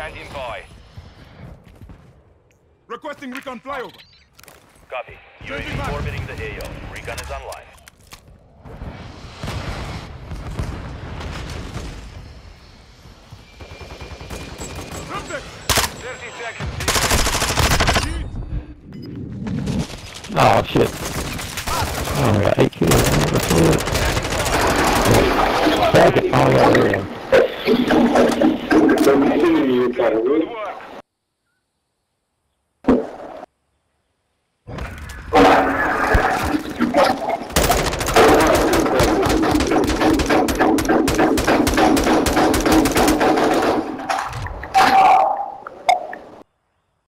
standing by. Requesting recon flyover. Copy. Changing UAV back. orbiting the AO. Recon is online. Subject! 30 seconds. Heat! Oh shit. Oh, I got eight kills. That's it. Fuck it. Oh, yeah, work.